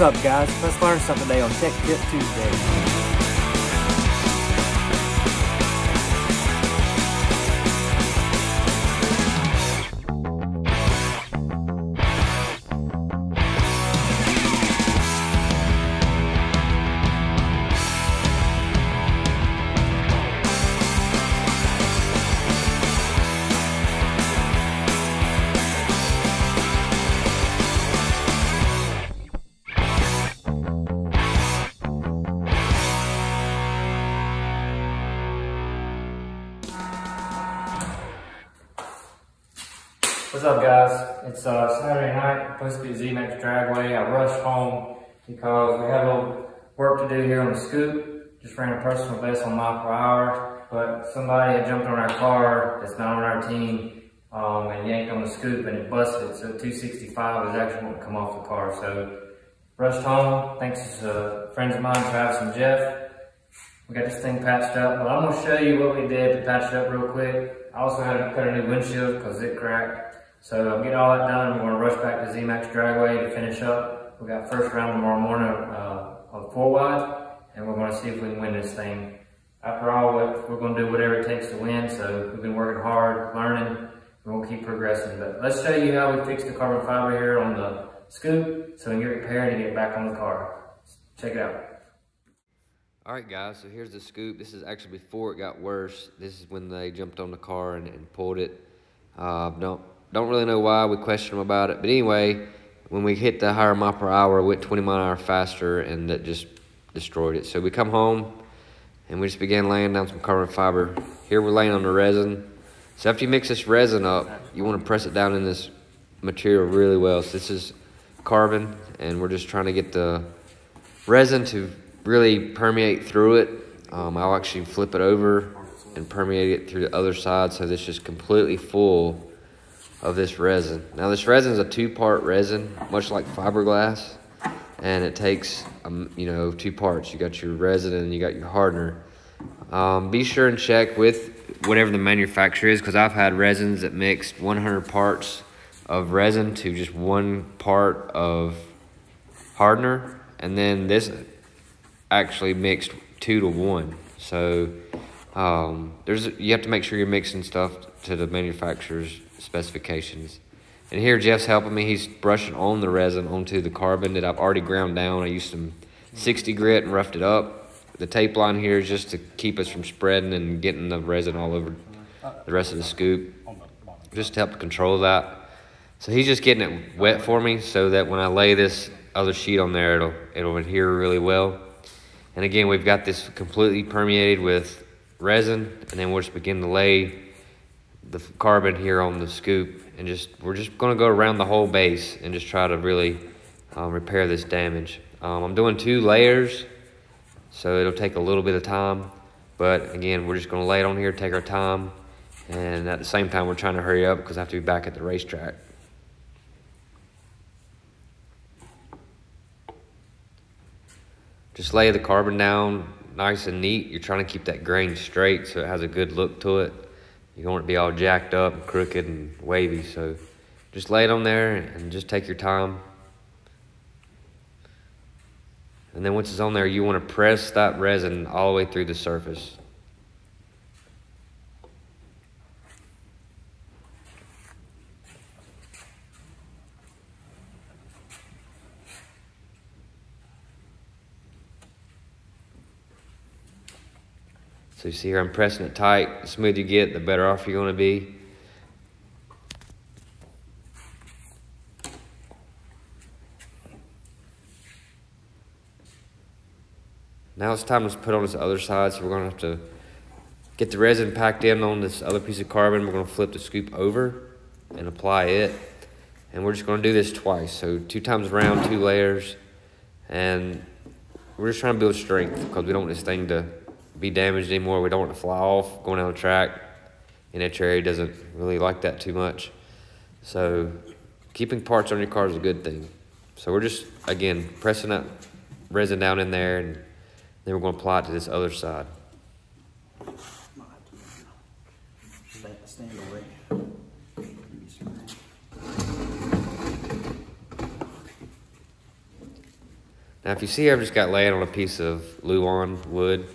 What's up guys? Let's learn something today on Tech Tip Tuesday. What's up guys? It's uh, Saturday night, supposed to be Z-Max Dragway. I rushed home because we have a little work to do here on the scoop. Just ran a personal best on mile per hour, but somebody had jumped on our car that's not on our team um, and yanked on the scoop and it busted. So 265 is actually going to come off the car. So rushed home, thanks to uh, friends of mine, Travis and Jeff. We got this thing patched up, but I'm gonna show you what we did to patch it up real quick. I also had to cut a new windshield because it cracked. So I'm getting all that done. We're going to rush back to Z-Max Dragway to finish up. We got first round tomorrow morning uh, on four wide, and we're going to see if we can win this thing. After all, we're going to do whatever it takes to win. So we've been working hard, learning. We're going to keep progressing. But let's show you how we fix the carbon fiber here on the scoop so we can get repaired and get back on the car. Check it out. All right, guys, so here's the scoop. This is actually before it got worse. This is when they jumped on the car and, and pulled it. Uh, don't don't really know why. We questioned them about it. But anyway, when we hit the higher mile per hour, went 20 mile an hour faster, and that just destroyed it. So we come home, and we just began laying down some carbon fiber. Here we're laying on the resin. So after you mix this resin up, you want to press it down in this material really well. So this is carbon, and we're just trying to get the resin to really permeate through it. Um, I'll actually flip it over and permeate it through the other side so this is completely full of this resin. Now this resin is a two-part resin, much like fiberglass, and it takes, um, you know, two parts. You got your resin and you got your hardener. Um, be sure and check with whatever the manufacturer is, because I've had resins that mixed 100 parts of resin to just one part of hardener, and then this actually mixed two to one. So um, there's you have to make sure you're mixing stuff to the manufacturer's specifications. And here Jeff's helping me. He's brushing on the resin onto the carbon that I've already ground down. I used some 60 grit and roughed it up. The tape line here is just to keep us from spreading and getting the resin all over the rest of the scoop. Just to help control that. So he's just getting it wet for me so that when I lay this other sheet on there, it'll, it'll adhere really well. And again, we've got this completely permeated with resin, and then we'll just begin to lay the carbon here on the scoop and just we're just going to go around the whole base and just try to really um, repair this damage. Um, I'm doing two layers so it'll take a little bit of time but again we're just going to lay it on here take our time and at the same time we're trying to hurry up because I have to be back at the racetrack. Just lay the carbon down nice and neat. You're trying to keep that grain straight so it has a good look to it. You don't want to be all jacked up and crooked and wavy. So just lay it on there and just take your time. And then once it's on there, you want to press that resin all the way through the surface. So you see here, I'm pressing it tight. The smoother you get, the better off you're going to be. Now it's time to put on this other side, so we're going to have to get the resin packed in on this other piece of carbon. We're going to flip the scoop over and apply it. And we're just going to do this twice. So two times around, two layers. And we're just trying to build strength because we don't want this thing to be damaged anymore. We don't want to fly off going down the track. NHRA doesn't really like that too much. So keeping parts on your car is a good thing. So we're just, again, pressing that resin down in there and then we're going to apply it to this other side. Now if you see I've just got laying on a piece of Luan wood.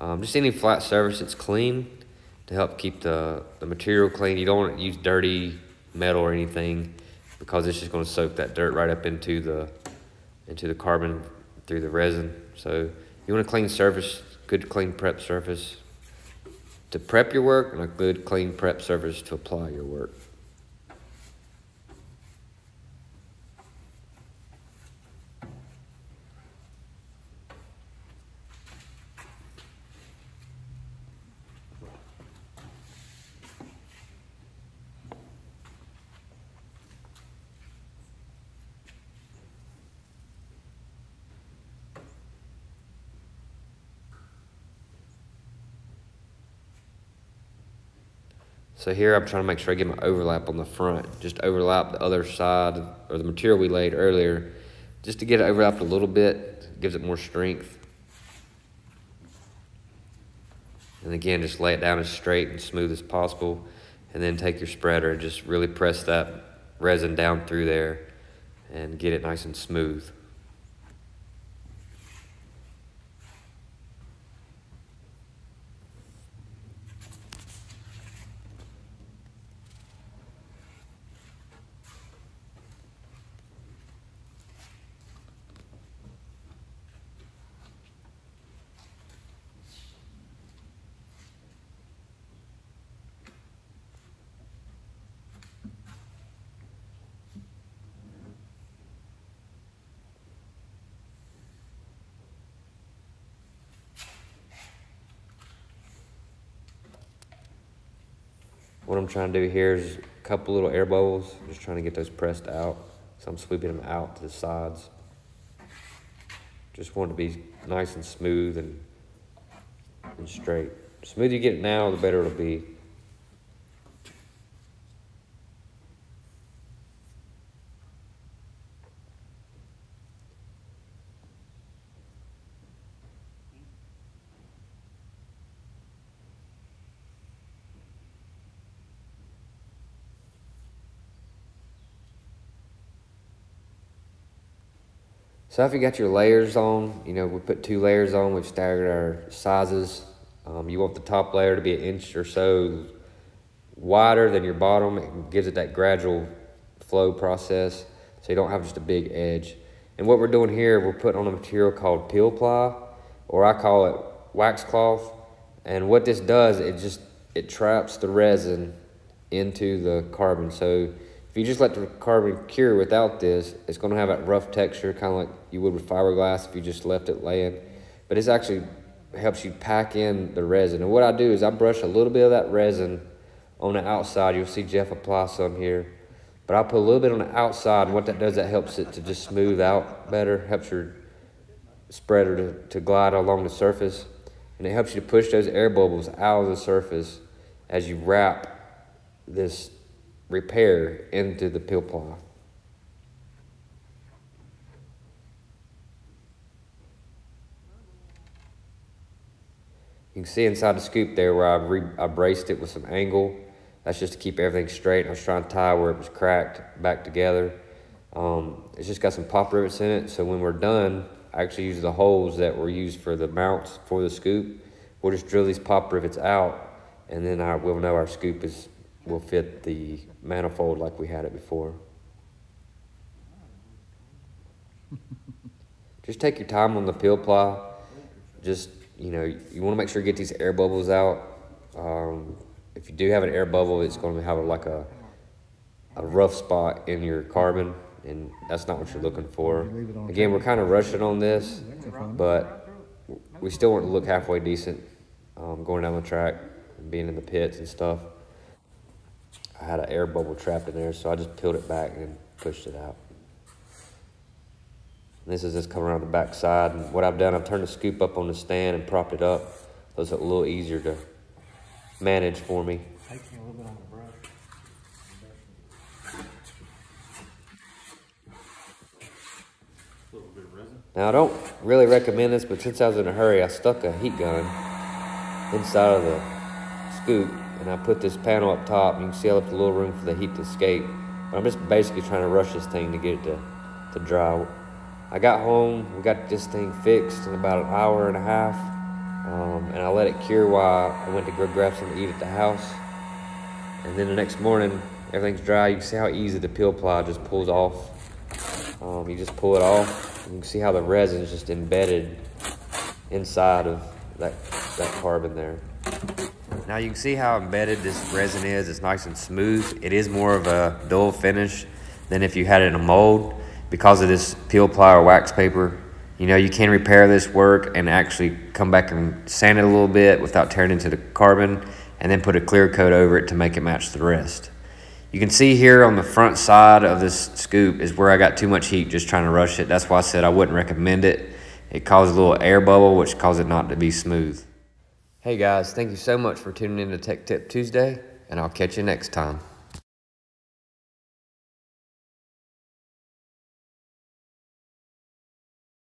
Um, just any flat surface that's clean to help keep the, the material clean. You don't want to use dirty metal or anything because it's just going to soak that dirt right up into the into the carbon through the resin. So you want a clean surface, good clean prep surface to prep your work and a good clean prep surface to apply your work. So here I'm trying to make sure I get my overlap on the front, just overlap the other side or the material we laid earlier, just to get it overlapped a little bit, gives it more strength. And again, just lay it down as straight and smooth as possible. And then take your spreader and just really press that resin down through there and get it nice and smooth. What I'm trying to do here is a couple little air bubbles, just trying to get those pressed out. So I'm sweeping them out to the sides. Just want to be nice and smooth and, and straight. The smoother you get it now, the better it'll be. So if you got your layers on, you know, we put two layers on, we've staggered our sizes. Um, you want the top layer to be an inch or so wider than your bottom. It gives it that gradual flow process so you don't have just a big edge. And what we're doing here, we're putting on a material called peel ply, or I call it wax cloth. And what this does, it just, it traps the resin into the carbon. So if you just let the carbon cure without this, it's going to have that rough texture, kind of like you would with fiberglass if you just left it laying. But it's actually helps you pack in the resin. And what I do is I brush a little bit of that resin on the outside. You'll see Jeff apply some here. But I put a little bit on the outside, and what that does, that helps it to just smooth out better, helps your spreader to, to glide along the surface. And it helps you to push those air bubbles out of the surface as you wrap this repair into the peel ply. You can see inside the scoop there where I, I braced it with some angle. That's just to keep everything straight. I was trying to tie where it was cracked back together. Um, it's just got some pop rivets in it, so when we're done, I actually use the holes that were used for the mounts for the scoop. We'll just drill these pop rivets out, and then I, we'll know our scoop is will fit the manifold like we had it before. Just take your time on the peel ply. Just, you know, you want to make sure you get these air bubbles out. Um, if you do have an air bubble, it's going to have like a, a rough spot in your carbon, and that's not what you're looking for. Again, we're kind of rushing on this, but we still want to look halfway decent um, going down the track and being in the pits and stuff. I had an air bubble trapped in there, so I just peeled it back and pushed it out. And this is just coming around the back side. And what I've done, I've turned the scoop up on the stand and propped it up. So it's a little easier to manage for me. Now I don't really recommend this, but since I was in a hurry, I stuck a heat gun inside of the scoop and I put this panel up top. You can see I left a little room for the heat to escape. But I'm just basically trying to rush this thing to get it to, to dry I got home, we got this thing fixed in about an hour and a half, um, and I let it cure while I went to go grab something to eat at the house. And then the next morning, everything's dry. You can see how easy the peel ply just pulls off. Um, you just pull it off. You can see how the resin is just embedded inside of that, that carbon there. Now you can see how embedded this resin is. It's nice and smooth. It is more of a dull finish than if you had it in a mold because of this peel ply or wax paper. You know, you can repair this work and actually come back and sand it a little bit without tearing into the carbon and then put a clear coat over it to make it match the rest. You can see here on the front side of this scoop is where I got too much heat just trying to rush it. That's why I said I wouldn't recommend it. It caused a little air bubble, which caused it not to be smooth. Hey guys, thank you so much for tuning in to Tech Tip Tuesday, and I'll catch you next time.